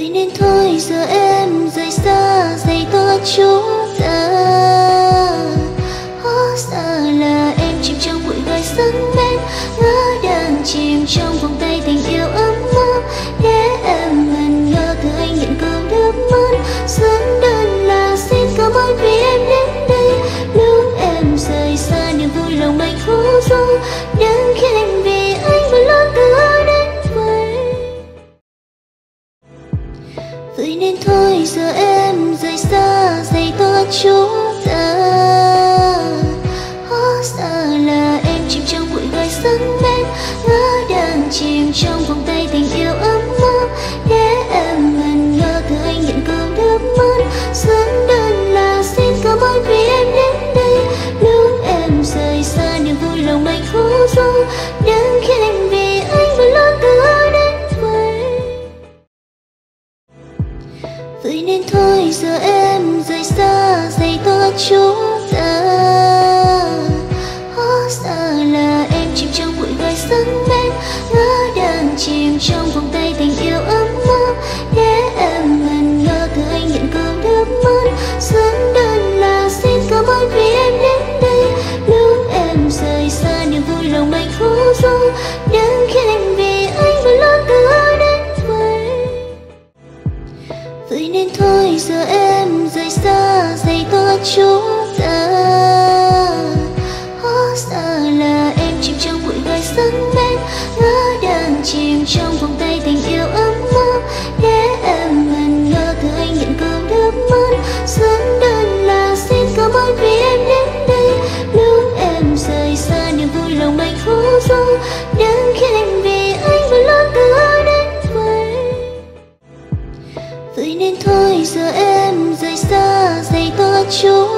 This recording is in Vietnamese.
vậy nên thôi giờ em rời xa. Nên thôi, giờ em rời xa dày to chúng ta hóa ra là em chìm trong bụi gai sắc bén ngỡ đang chìm trong vòng tay tình yêu ấm áp vậy nên thôi, giờ em rời xa giày to chúng ta hóa ra là em chìm trong bụi gai sáng bén ngỡ đang chìm trong vòng tay tình yêu ấm áp để em ngần ngơ từ anh nhận câu đáp mất. dẫn đơn là xin cảm ơn vì em đến đây lúc em rời xa niềm vui lòng anh khổ dung thôi em rời xa giày to chúng ta hóa ra là em chìm trong bụi gai sắc vậy